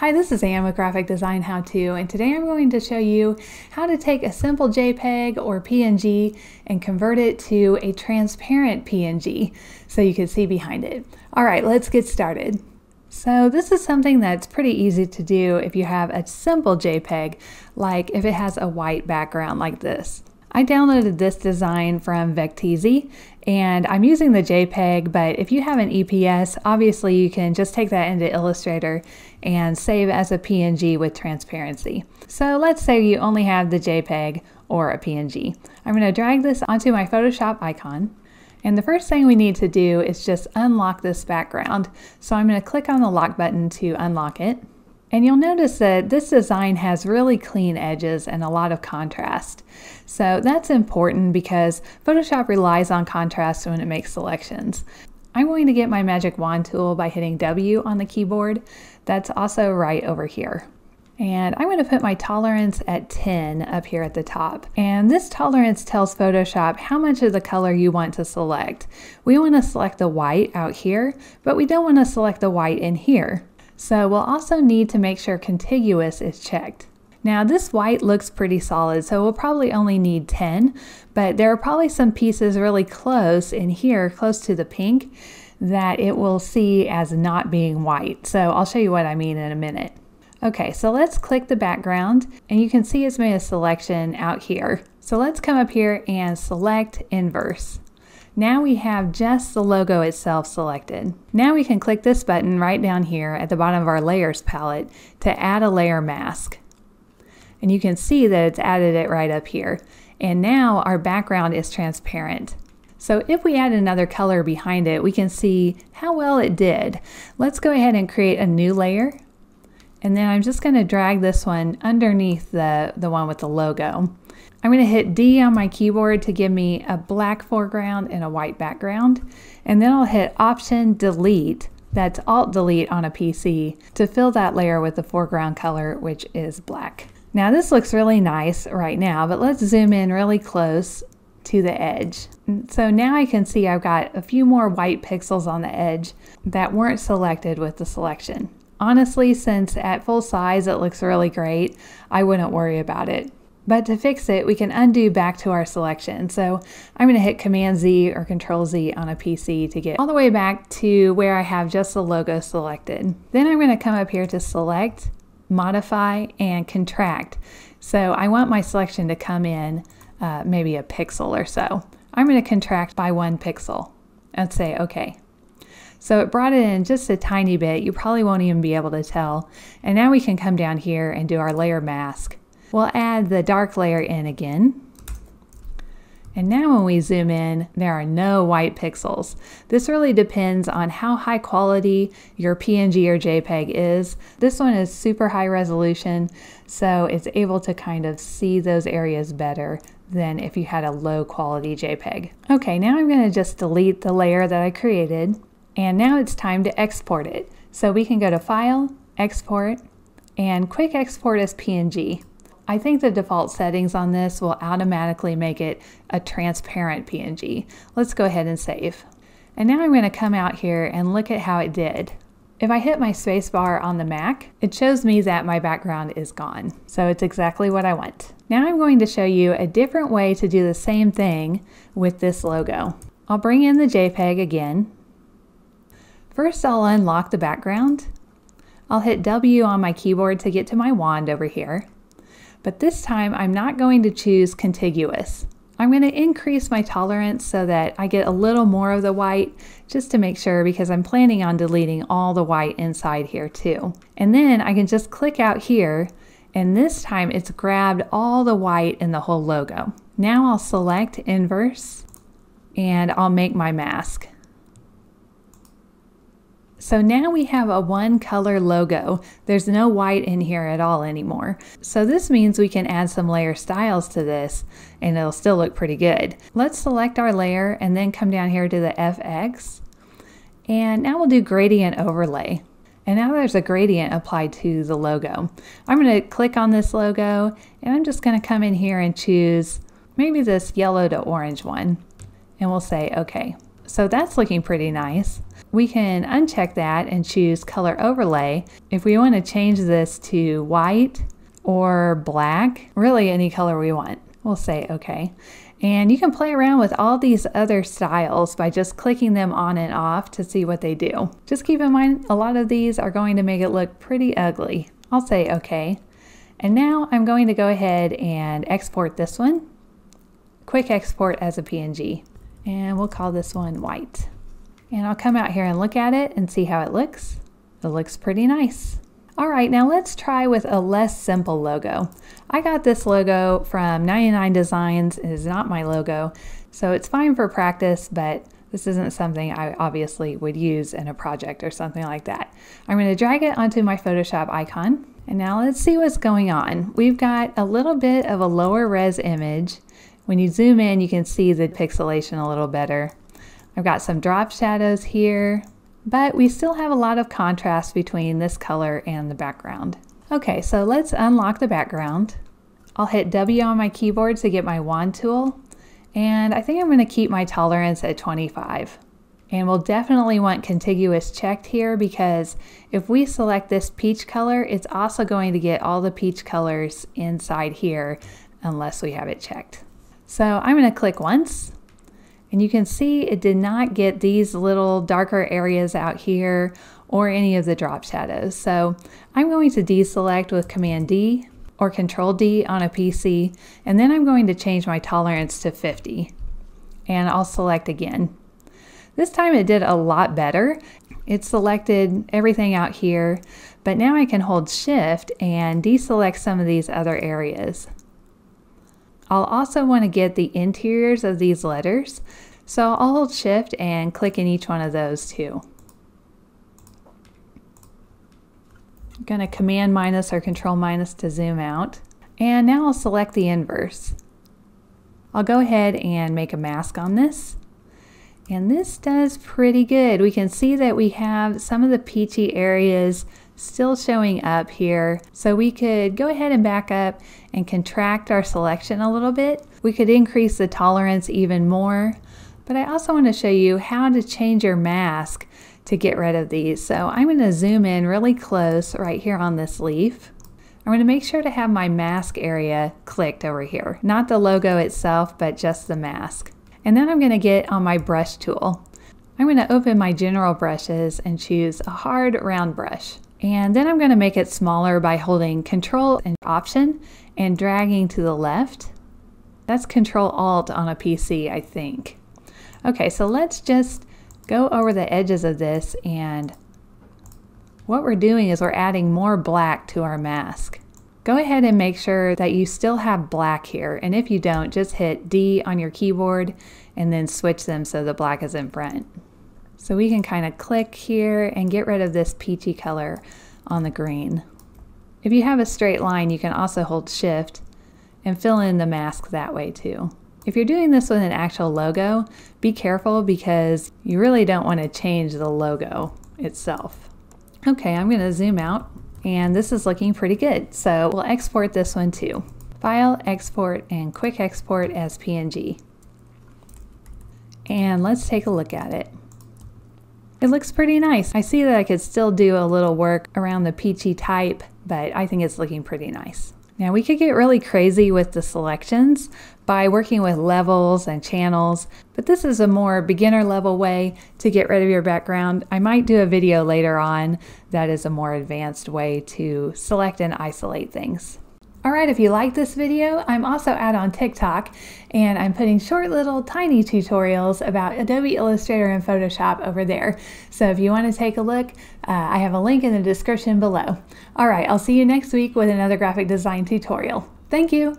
Hi, this is Anne with Graphic Design How To, and today I'm going to show you how to take a simple JPEG or PNG and convert it to a transparent PNG so you can see behind it. All right, let's get started. So this is something that's pretty easy to do if you have a simple JPEG, like if it has a white background like this. I downloaded this design from Vecteezy and I'm using the JPEG, but if you have an EPS, obviously you can just take that into Illustrator and save as a PNG with transparency. So let's say you only have the JPEG or a PNG. I'm going to drag this onto my Photoshop icon. And the first thing we need to do is just unlock this background. So I'm going to click on the lock button to unlock it. And you'll notice that this design has really clean edges and a lot of contrast. So that's important because Photoshop relies on contrast when it makes selections. I'm going to get my magic wand tool by hitting W on the keyboard. That's also right over here. And I'm going to put my tolerance at 10 up here at the top. And this tolerance tells Photoshop how much of the color you want to select. We want to select the white out here, but we don't want to select the white in here. So we'll also need to make sure contiguous is checked. Now this white looks pretty solid, so we'll probably only need 10, but there are probably some pieces really close in here, close to the pink, that it will see as not being white. So I'll show you what I mean in a minute. Okay, so let's click the background and you can see it's made a selection out here. So let's come up here and select inverse. Now we have just the logo itself selected. Now we can click this button right down here at the bottom of our layers palette to add a layer mask. And you can see that it's added it right up here. And now our background is transparent. So if we add another color behind it, we can see how well it did. Let's go ahead and create a new layer. And then I'm just gonna drag this one underneath the, the one with the logo. I'm going to hit D on my keyboard to give me a black foreground and a white background. And then I'll hit Option Delete, that's Alt Delete on a PC, to fill that layer with the foreground color, which is black. Now this looks really nice right now, but let's zoom in really close to the edge. So now I can see I've got a few more white pixels on the edge that weren't selected with the selection. Honestly, since at full size it looks really great, I wouldn't worry about it. But to fix it, we can undo back to our selection. So I'm going to hit Command Z or Control Z on a PC to get all the way back to where I have just the logo selected. Then I'm going to come up here to Select, Modify, and Contract. So I want my selection to come in uh, maybe a pixel or so. I'm going to contract by one pixel and say OK. So it brought it in just a tiny bit. You probably won't even be able to tell. And now we can come down here and do our layer mask. We'll add the dark layer in again. And now when we zoom in, there are no white pixels. This really depends on how high quality your PNG or JPEG is. This one is super high resolution, so it's able to kind of see those areas better than if you had a low quality JPEG. Okay, now I'm gonna just delete the layer that I created, and now it's time to export it. So we can go to File, Export, and Quick Export as PNG. I think the default settings on this will automatically make it a transparent PNG. Let's go ahead and save. And now I'm going to come out here and look at how it did. If I hit my spacebar on the Mac, it shows me that my background is gone. So it's exactly what I want. Now I'm going to show you a different way to do the same thing with this logo. I'll bring in the JPEG again. First I'll unlock the background. I'll hit W on my keyboard to get to my wand over here but this time I'm not going to choose contiguous. I'm going to increase my tolerance so that I get a little more of the white just to make sure because I'm planning on deleting all the white inside here too. And then I can just click out here and this time it's grabbed all the white in the whole logo. Now I'll select inverse and I'll make my mask. So now we have a one color logo. There's no white in here at all anymore. So this means we can add some layer styles to this and it'll still look pretty good. Let's select our layer and then come down here to the FX. And now we'll do gradient overlay. And now there's a gradient applied to the logo. I'm going to click on this logo and I'm just going to come in here and choose maybe this yellow to orange one. And we'll say, okay. So that's looking pretty nice. We can uncheck that and choose color overlay. If we want to change this to white or black, really any color we want, we'll say okay. And you can play around with all these other styles by just clicking them on and off to see what they do. Just keep in mind, a lot of these are going to make it look pretty ugly. I'll say okay. And now I'm going to go ahead and export this one. Quick export as a PNG. And we'll call this one white. And I'll come out here and look at it and see how it looks. It looks pretty nice. All right, now let's try with a less simple logo. I got this logo from 99 Designs. It is not my logo, so it's fine for practice, but this isn't something I obviously would use in a project or something like that. I'm going to drag it onto my Photoshop icon. And now let's see what's going on. We've got a little bit of a lower res image. When you zoom in, you can see the pixelation a little better. I've got some drop shadows here, but we still have a lot of contrast between this color and the background. Okay, so let's unlock the background. I'll hit W on my keyboard to get my wand tool, and I think I'm going to keep my tolerance at 25. And we'll definitely want contiguous checked here because if we select this peach color, it's also going to get all the peach colors inside here unless we have it checked. So I'm going to click once and you can see it did not get these little darker areas out here or any of the drop shadows. So I'm going to deselect with Command D or Control D on a PC, and then I'm going to change my tolerance to 50. And I'll select again. This time it did a lot better. It selected everything out here, but now I can hold Shift and deselect some of these other areas. I'll also want to get the interiors of these letters, so I'll hold Shift and click in each one of those too. I'm going to Command minus or Control minus to zoom out. And now I'll select the inverse. I'll go ahead and make a mask on this. And this does pretty good. We can see that we have some of the peachy areas still showing up here. So we could go ahead and back up and contract our selection a little bit. We could increase the tolerance even more. But I also want to show you how to change your mask to get rid of these. So I'm going to zoom in really close right here on this leaf. I'm going to make sure to have my mask area clicked over here. Not the logo itself, but just the mask. And then I'm going to get on my brush tool. I'm going to open my general brushes and choose a hard round brush. And then I'm going to make it smaller by holding Control and Option and dragging to the left. That's Control Alt on a PC, I think. Okay, so let's just go over the edges of this and what we're doing is we're adding more black to our mask. Go ahead and make sure that you still have black here. And if you don't, just hit D on your keyboard and then switch them so the black is in front. So we can kind of click here and get rid of this peachy color on the green. If you have a straight line, you can also hold shift and fill in the mask that way too. If you're doing this with an actual logo, be careful because you really don't want to change the logo itself. Okay, I'm going to zoom out and this is looking pretty good. So we'll export this one too. File, export, and quick export as PNG. And let's take a look at it. It looks pretty nice. I see that I could still do a little work around the peachy type, but I think it's looking pretty nice. Now we could get really crazy with the selections by working with levels and channels, but this is a more beginner level way to get rid of your background. I might do a video later on that is a more advanced way to select and isolate things. Alright, if you like this video, I'm also out on TikTok and I'm putting short little tiny tutorials about Adobe Illustrator and Photoshop over there. So if you want to take a look, uh, I have a link in the description below. Alright, I'll see you next week with another graphic design tutorial. Thank you!